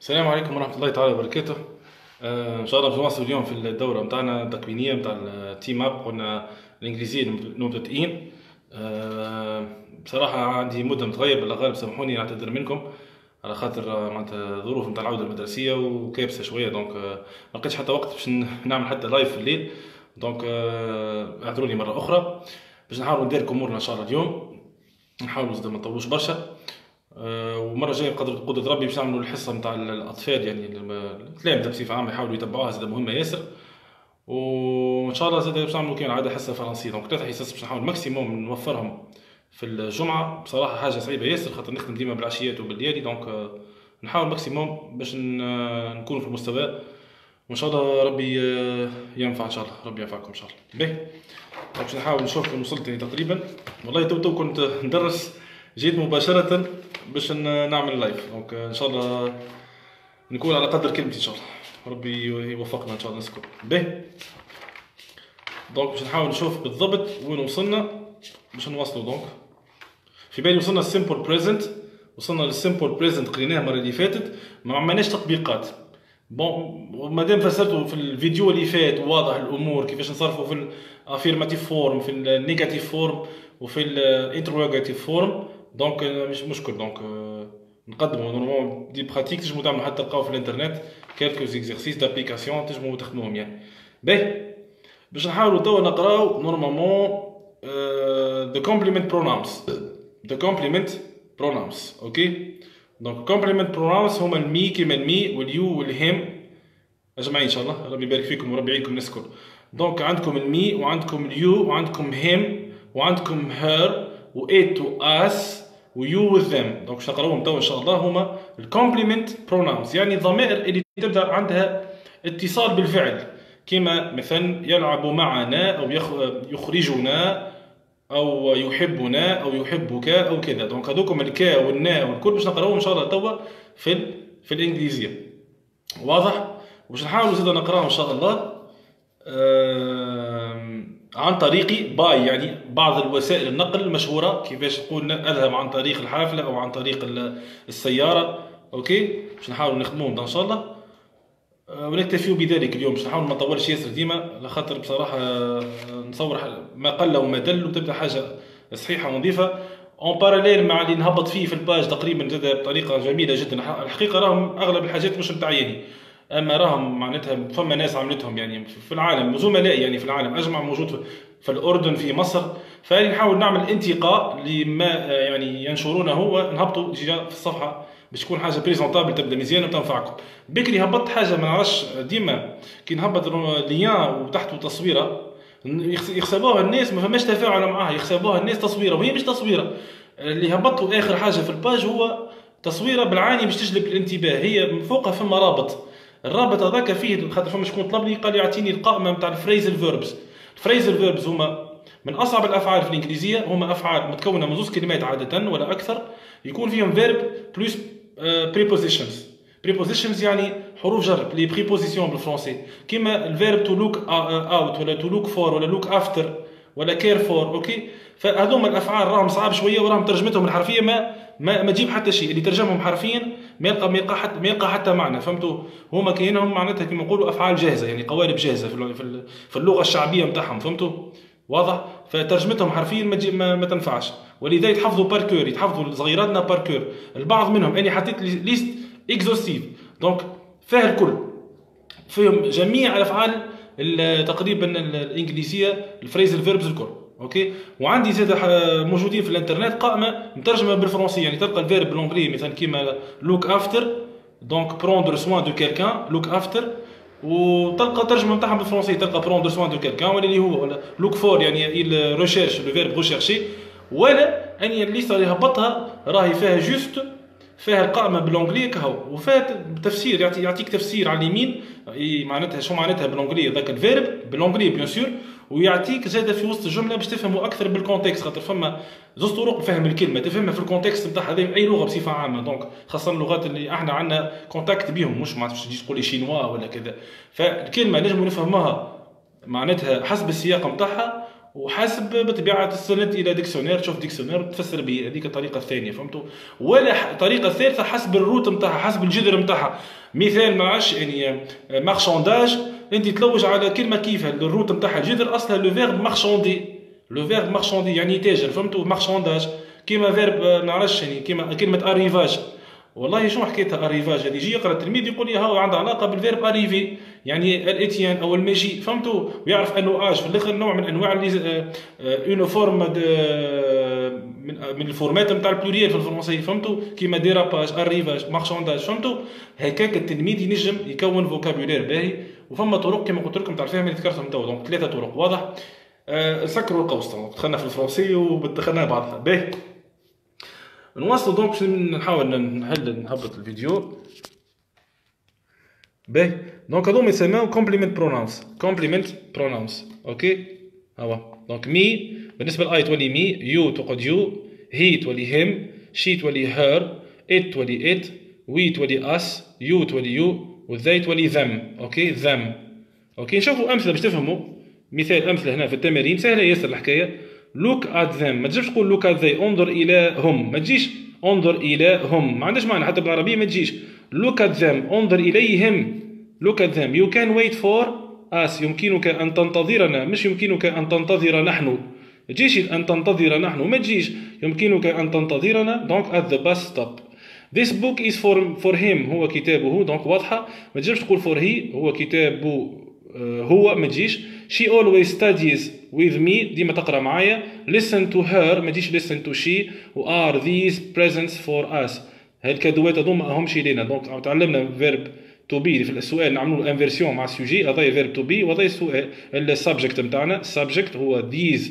السلام عليكم ورحمة الله تعالى وبركاته. آه إن شاء الله باش اليوم في الدورة متاعنا التكوينية متاع ال team up قلنا الإنجليزية مبتدئين آه بصراحة عندي مدة متغيب بالغالب سامحوني نعتذر منكم على خاطر آه، معناتها ظروف نتاع العودة المدرسية وكابسة شوية donc آه، ما لقيتش حتى وقت باش نعمل حتى live في الليل. donc آه، اعذروني مرة أخرى. باش نحاولوا ندير أمورنا إن شاء الله اليوم. نحاولوا زاد ما نطولوش برشا. ومرة جاية بقدر قدرة ربي باش نعملوا الحصة نتاع الأطفال يعني التلامذه بصفه عامه يحاولوا يتبعوها زاد مهمة ياسر. وإن شاء الله زاد باش نعملوا كان عادة حصة فرنسية. donc ثلاثة حصص باش نحاول maximum نوفرهم في الجمعة. بصراحة حاجة صعيبة ياسر خاطر نخدم ديما بالعشيات وبالليالي. donc آه، نحاول maximum باش نكون في المستوى. وإن شاء الله ربي آه، ينفع إن شاء الله. ربي ينفعكم إن شاء الله. باهي. باش نحاول نشوف وصلت تقريبا. والله تو تو كنت ندرس جيت مباشرة. باش نعمل live donc ان شاء الله نكون على قدر كلمتي إن شاء الله. ربي يوفقنا إن شاء الله نسكت به donc باش نحاول نشوف بالضبط وين وصلنا باش نواصلوا. donc في بالي وصلنا ال simple present وصلنا لل simple present قريناه المرة اللي فاتت. ما عملناش تطبيقات. bon مادام فسرتوا في الفيديو اللي فات واضح الأمور كيفاش نصرفوا في ال affirmative form في ال negative form وفي ال interrogative form donc مش مشكل. donc نقدموا. normalement des pratiques تنجموا تعملوا حتى تلقاو في الإنترنت. quelques exercices d'application تنجموا تخدموهم يعني. باهي. باش نحاولوا توا نقراو normalement the complement pronouns the complement pronouns okay donc complement pronouns هما المي كيما المي واليو والهيم. اجمعين إن شاء الله. ربي يبارك فيكم وربي يعينكم الناس الكل. donc عندكم ال me وعندكم ال you وعندكم him وعندكم her و it و us و you و them. donc باش نقراوهم توا ان شاء الله هما ال complement pronouns يعني الضمائر اللي تبدأ عندها اتصال بالفعل. كما مثلا يلعب معنا أو يخرجنا أو يحبنا أو يحبك أو كذا. donc هذوكم الكا والنا والكل. باش نقراوهم إن شاء الله توا في في الإنجليزية. واضح؟ باش نحاولوا زيد نقراهم إن شاء الله. عن طريقي by يعني بعض الوسائل النقل المشهورة كيفاش تقول أذهب عن طريق الحافلة أو عن طريق السيارة okay؟ باش نحاولوا نخدموهم إن شاء الله. أه، ونكتفيو بذلك اليوم. باش نحاول ما نطولش ياسر ديما لخاطر بصراحة أه، نصور ما قل وما دل وتبدأ حاجة صحيحة ونظيفة. en parallèle مع اللي نهبط فيه في ال page تقريبا زاد بطريقة جميلة جدا. الحقيقة راهم أغلب الحاجات مش نتاعي أما راهم معناتها فما ناس عملتهم يعني في العالم زملاء يعني في العالم أجمع موجود في الأردن في مصر. فاني نحاول نعمل انتقاء لما يعني ينشرونه ونهبطوا في الصفحة باش تكون حاجة présentable تبدأ مزيانه وتنفعكم. بكري هبطت حاجة ما نعرفش ديما كي نهبط lien وتحته تصويره يحسبوها الناس ما فماش تفاعل معاها يحسبوها الناس تصويرة وهي مش تصويرة. اللي هبطوا آخر حاجة في ال page هو تصويرة بالعاني باش تجلب الانتباه هي فوقها فما رابط. الرابط هذاك فيه خاطر فما شكون طلب لي قال لي أعطيني القائمه نتاع ال phrasal verbs ال phrasal verbs هما من أصعب الأفعال في الانجليزيه هما أفعال متكونة من زوج كلمات عادة ولا أكثر يكون فيهم verb plus prepositions prepositions يعني حروف جر les prépositions بالفرنسي. كيما ال verb to look out ولا to look for ولا look after ولا care for okay فهذوما الأفعال راهم صعاب شوية وراهم ترجمتهم الحرفية ما ما, ما تجيب حتى شيء اللي ترجمهم حرفيا ما يلقى ما يلقى حتى ما يلقى حتى معنى فهمتوا؟ هما كاينهم معناتها كما نقولوا أفعال جاهزة يعني قوالب جاهزة في في اللغة الشعبية نتاعهم فهمتوا؟ واضح؟ فترجمتهم حرفيا ما, ما, ما تنفعش. ولذا يتحفظوا par cœur يتحفظوا صغيراتنا par cœur البعض منهم أني حطيت liste exhaustive donc فيها الكل فيهم جميع الأفعال تقريبا الإنجليزية ال phrasal verbs الكل. okay؟ وعندي زاد موجودين في الإنترنت قائمة مترجمة بالفرنسية. يعني تلقى ال verb بالانجلي مثلا كيما look after donc prendre soin de quelqu'un look after وتلقى ترجمه نتاعها بالفرنسية تلقى prendre soin de quelqu'un ولا اللي هو ولا look for يعني il recherche le verbe rechercher ولا اني الليستة اللي هبطها راهي فيها juste فيها القائمة بالانجلي كهو وفيها تفسير يعطي يعطيك تفسير على اليمين. معناتها شو معناتها بالانجلي ذاك ال verb بالانجلي bien sûr ويعطيك زاده في وسط الجملة باش تفهموا أكثر بال contexte خاطر فما زوج طرق فهم الكلمة. تفهمها في ال contexte نتاع هذه أي لغة بصفة عامة. donc خاصة اللغات اللي إحنا عندنا contact بهم مش معناتها تجي تقول شينوا ولا كذا. فالكلمة نجموا نفهموها معناتها حسب السياق نتاعها وحسب بطبيعة السند إلى dictionnaire تشوف dictionnaire تفسر به هذيك الطريقة الثانية فهمتوا؟ ولا الطريقة الثالثه حسب ال root نتاعها حسب الجذر نتاعها مثال ما يعني marchandage أنت تلوج على كلمة كيف ال root نتاعها الجذر اصلها le verbe marchander le verbe marchander يعني يتاجر فهمتوا؟ marchandage كيما verbe ما نعرفش يعني كيما كلمة arrivage والله شنو حكايتها arrivage هذه يجي يقرا التلميذ يقول لي ها عندها علاقة بال verbe arriver يعني الاتيان أو المجي فهمتوا؟ ويعرف أنه آج في الآخر نوع من أنواع une forme من من الفورمات نتاع ال pluriel في الفرنسية. فهمتوا؟ كيما dérapage arrivage marchandage فهمتوا؟ هكاك التلميذ ينجم يكون vocabulaire باهي. وفما طرق كما قلت لكم تاع الفهم اللي ذكرتهم توا donc ثلاثة طرق. واضح؟ أه نسكروا القوس دخلنا في الفرنسي ودخلنا بعضها باهي. نواصلوا donc نحاول نحل نهبط الفيديو. باهي. donc هذوما يسموهم complement pronouns complement pronouns okay هوا donc me بالنسبة ل I تولي me you تقعد you he تولي him she تولي her it تولي it we تولي us you تولي you و they تولي them okay them okay نشوفوا أمثلة باش تفهموا مثال أمثلة هنا في التمارين. سهلة ياسر الحكاية. look at them ما تجيش تقول look at they انظر إلى هم ما تجيش انظر إلى هم ما عندهاش معنى. حتى بالعربية ما تجيش. look at them انظر إليهم. look at them you can wait for us يمكنك أن تنتظرنا. مش يمكنك أن تنتظر نحن. تجيش أن تنتظر نحن. ما تجيش. يمكنك أن تنتظرنا. donc at the bus stop. This book is for for him. هو كتابه. donc واضحة. ما تجيش تقول for he. هو كتابه. هو ما تجيش. She always studies with me. ديما تقرأ معايا. Listen to her. ما تجيش listen to she. و are these presents for us? الكادوات هذوما همش لينا donc تعلمنا verb to be في السؤال نعملوا inversion مع ال sujet هذا verb to be وهذا السؤال ال subject نتاعنا ال subject هو these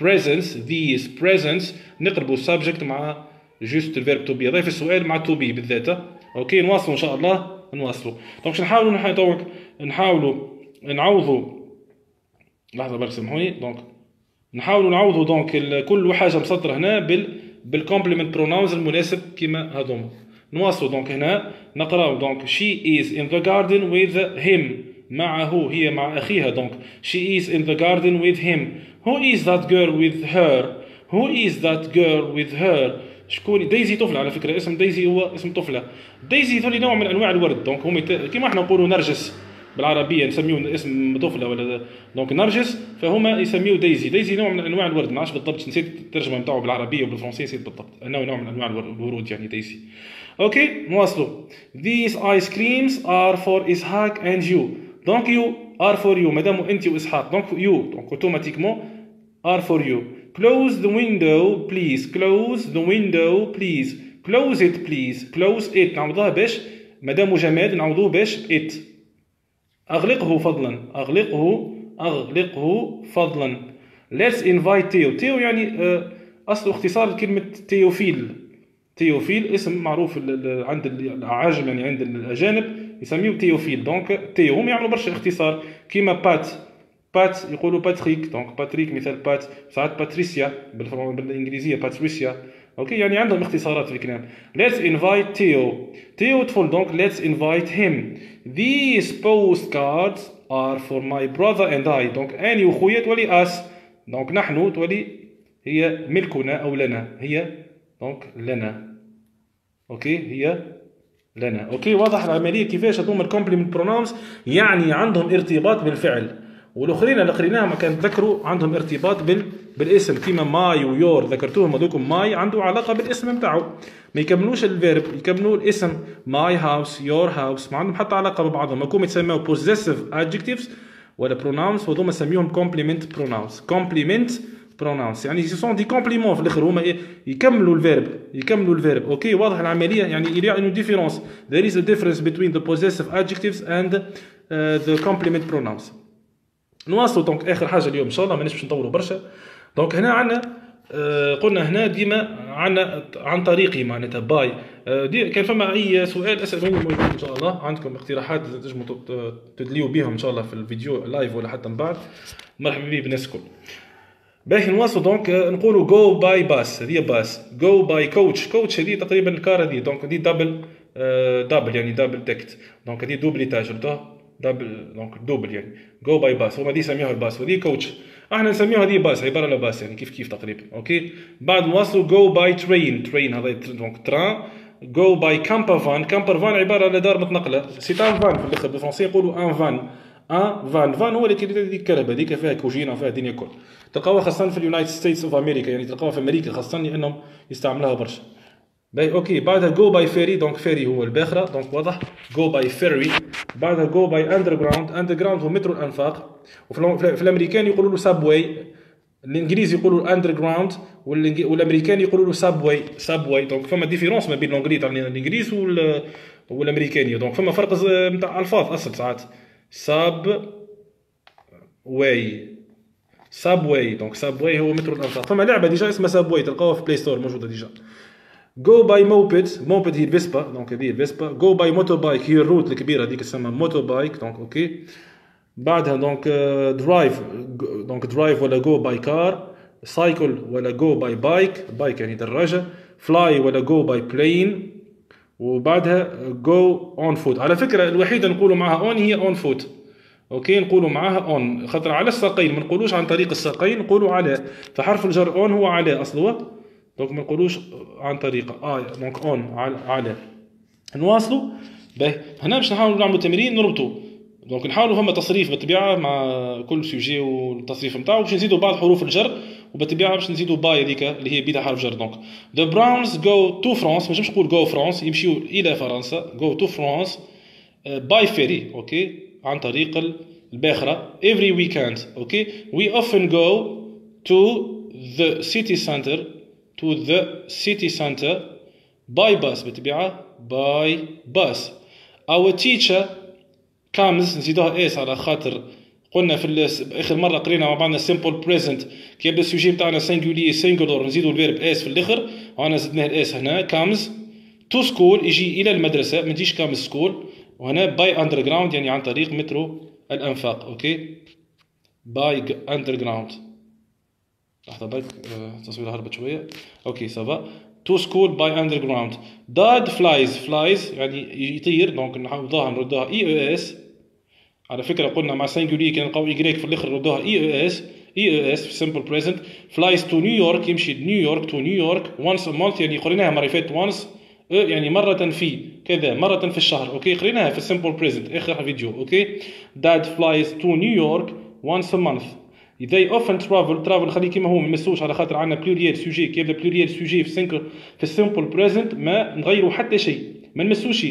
presents. These presents. نقربوا ال subject مع juste ال verb to be هذا في السؤال مع to be بالذات. okay نواصلوا إن شاء الله. نواصلوا. donc نحاولوا نحاولوا نحاولوا نعوضوا لحظة برك سامحوني. donc نحاولوا نعوضوا donc كل حاجة مسطره هنا بال بال complement pronouns المناسب كيما هذوما نواصلوا donc هنا. نقراو donc she is in the garden with him. معه هي مع أخيها donc she is in the garden with him. Who is that girl with her? Who is that girl with her? شكون Daisy طفلة على فكرة. اسم Daisy هو اسم طفلة. daisy ذولي نوع من أنواع الورد donc هم كيما إحنا نقولوا نرجس. بالعربية نسميو اسم طفلة ولا donc نرجس فهما يسميو Daisy. daisy نوع من أنواع الورد. ما عرفش بالضبط نسيت الترجمة نتاعو بالعربية وبالفرنسية نسيت بالضبط. أنه نوع من أنواع الورود يعني daisy. OK نواصلوا these ice creams are for اسحاق and you. donc you are for you. مادام أنت وإسحاق. donc you donc automatiquement are for you. Close the window please. Close the window please. Close it please. Close it. نعوضوها باش. مادام جماد نعوضوه باش it. أغلقه فضلا. أغلقه أغلقه فضلا. Let's invite Theo Theo يعني أصله اختصار كلمة تيوفيل تيوفيل اسم معروف عند العاجم يعني عند الأجانب يسميوه تيوفيل donc تيو هم يعملوا برشا اختصار. كيما بات بات يقولوا باتريك donc باتريك مثال بات ساعات باتريسيا بالإنجليزية باتريسيا OK يعني عندهم اختصارات في الكلام. Let's invite Theo. Theo طفل donc let's invite him. These postcards are for my brother and I. donc أني وخويا تولي us. donc نحن تولي هي ملكنا أو لنا. هي donc لنا. OK هي لنا. OK واضح العملية كيفاش هذوما ال complement pronouns يعني عندهم ارتباط بالفعل. والأخرين اللي قريناها ما كان تذكروا عندهم ارتباط بال... بالاسم. كيما my و your ذكرتوهم هذوكم my عنده علاقة بالاسم نتاعو ما يكملوش ال verbe يكملوا الاسم. my house your house ما عندهم حتى علاقة ببعضهم. هكم يتسموا possessive adjectives ولا pronouns وهذوما نسميهم complement pronouns complement pronouns يعني ce sont des compléments في الآخر. هما يكملوا ال verbe يكملوا ال verbe OK واضح العملية. يعني il y a une différence. There is a difference between the possessive adjectives and uh, نواصلوا donc آخر حاجة اليوم إن شاء الله مانيش باش نطولوا برشا. donc هنا عندنا آه قلنا هنا ديما عندنا عن طريقي معناتها by. آه دي كان فما أي سؤال اسالوني موجود إن شاء الله. عندكم اقتراحات تنجموا تدليوا بهم إن شاء الله في الفيديو live ولا حتى من بعد. مرحبا بي بالناس الكل. باهي نواصلوا donc نقولوا go by bus هذه bus go by coach coach هذه تقريبا الكار هذه donc هذه double double يعني double deck donc هذه double étage double donc double يعني. go by bus هما دي يسميوها الباس وهذه coach أحنا نسميها هذه باس عباره على باس يعني كيف كيف تقريبا. OK؟ بعد نواصلوا go by train train هذا donc train go by camper van camper van عبارة على دار متنقلة. c'est un van في الآخر بالفرنسي يقولوا un van un van van هو اللي كيدير هذيك الكرهبه هذيك فيها كوجينة فيها الدنيا الكل تلقاوها خاصة في ال United States of America. يعني تلقاوها في أمريكا خاصة لأنهم يستعملوها برشا. باهي OK. بعدها go by ferry donc ferry هو الباخرة. donc واضح. go by ferry بعدها go by underground underground هو مترو الأنفاق. وفي في الأمريكان يقولوا له subway الانجليزي يقولوا underground والأمريكان يقولوا له subway subway donc فما différence ما بين الانجليزي تاع الإنجليز والأمريكانية. donc فما فرق نتاع ألفاظ أصل ساعات. subway subway donc subway هو مترو الأنفاق. فما لعبة déjà اسمها subway تلقاوها في Play Store موجودة déjà. go by moped moped هي الفيسبا donc هذه الفيسبا go by motorbike هي الروت الكبيره هذيك تسمى motorbike donc OK بعدها donc drive donc drive ولا go by car cycle ولا go by bike bike يعني دراجة. Fly ولا go by plane وبعدها go on foot على فكرة الوحيدة نقولوا معها on هي on foot OK نقولوا معاها on خاطر على الساقين. ما نقولوش عن طريق الساقين نقولوا على. فحرف الجر on هو على اصله donc ما نقولوش عن طريق آه donc on على نواصلوا. باهي هنا باش نحاولوا نعملوا تمرين نربطوا. donc نحاولوا فما تصريف بالطبيعه مع كل sujet والتصريف نتاعو باش نزيدوا بعض حروف الجر وبالطبيعه باش نزيدوا by هذيك اللي هي بيدها حرف جر. donc The Browns go to France مش نقول go France يمشيو إلى فرنسا. go to France by ferry OK عن طريق الباخرة. Every weekend OK we often go to the city center to the city center by bus. بالطبيعه by bus. Our teacher comes. نزيدوها s على خاطر قلنا في آخر مرة قرينا مع بعضنا simple present كي يبدا ال sujet نتاعنا singulier singulier نزيدو ال verbe s في الآخر. وأنا زدناه ال s هنا. comes to school يجي إلى المدرسة. ما تجيش comes school وهنا underground يعني عن طريق مترو الأنفاق. OK by underground لحظه بالك التصوير هربت شوية. OK ça va to school by underground Dad flies flies يعني يطير donc نحفظوها نردوها i e s على فكرة قلنا مع singulier كي نلقاو i grec في الآخر نردوها i e s i e s في simple present flies to New York يمشي نيويورك to New York once a month يعني قريناها مرة فاتت once يعني مرة في كذا مرة في الشهر. OK قريناها في ال simple present آخر فيديو. OK. Flies to New York once a month. They often travel travel خليه كيما هو ما نمسوش على خاطر عندنا pluriel sujet كي يبدا pluriel sujet في سينك في ال simple present ما نغيروا حتى شيء. ما نمسوش.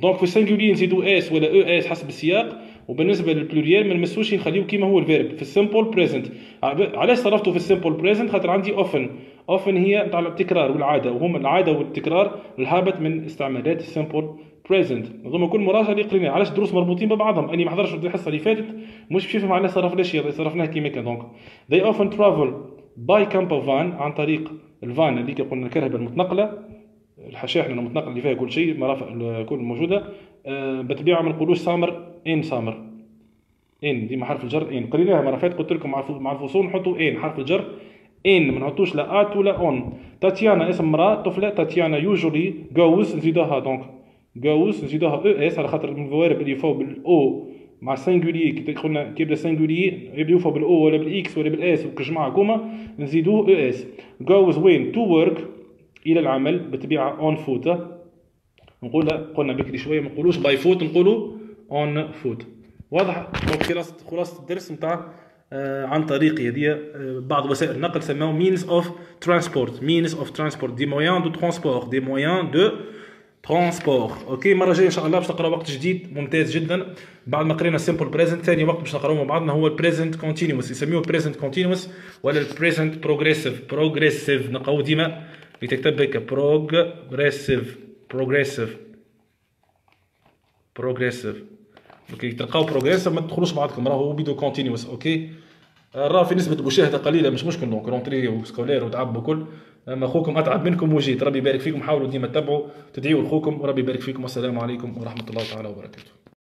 donc في ال singulier نزيدو s ولا e s حسب السياق. وبالنسبة لل pluriel ما نمسوش نخليو كيما هو ال verbe في ال simple present علاش صرفته في ال simple present خاطر عندي often often هي نتاع التكرار والعادة. وهم العادة والتكرار الهابط من استعمالات ال simple present نظن كل مراجعه اللي قريناها علاش الدروس مربوطين ببعضهم؟ أني ما حضرش الحصة اللي فاتت. مش باش يفهم علاش صرفناش صرفناها كيما كان donc they often travel by camper van عن طريق الفان اللي قلنا الكرهبه المتنقلة الشاحنه المتنقله اللي فيها كل شيء مرافق الكل موجودة. أه بالطبيعه ما نقولوش summer in summer. in ديما حرف الجر in. قريناها مرة فاتت قلت لكم مع الفصول نحطوا in حرف الجر. in ما نحطوش لا at ولا on. تاتيانا اسم امراه طفلة تاتيانا يوجولي جوز نزيدوها دونك جوز نزيدوها أو اس على خاطر من الفوارب اللي يفوا بالاو مع السنجولي كي قلنا كي يبدا سنجولي يبدا يوفوا بالاو ولا بالاكس ولا بالاس وكجماعه كوما نزيدوه أو اس جوز وين تو ورك إلى العمل بالطبيعه اون فوت نقول قلنا بكري شوية ما نقولوش باي فوت نقولوا اون فوت واضح خلاصه خلاصه الدرس نتاع عن طريق هذه آه بعض وسائل النقل سماهم means of transport means of transport. دي moyens de transport دي moyens de transport. أوكي المره الجايه إن شاء الله باش نقرا وقت جديد ممتاز جدا. بعد ما قرينا simple present ثاني وقت باش نقراو مع بعضنا هو present continuous. يسميوه present continuous ولا present progressive. Progressive نقراو ديما. يتكتب هكا progressive. Progressive. Progressive. okay تلقاو progressive ما تدخلوش بعضكم راهو فيديو continuous okay راه في نسبة مشاهدة قليلة مش مشكل donc rentrée scolaire وتعب وكل. أما أخوكم أتعب منكم وجيت. ربي يبارك فيكم. حاولوا ديما تتبعوا تدعيوا لاخوكم وربي يبارك فيكم. والسلام عليكم ورحمة الله تعالى وبركاته.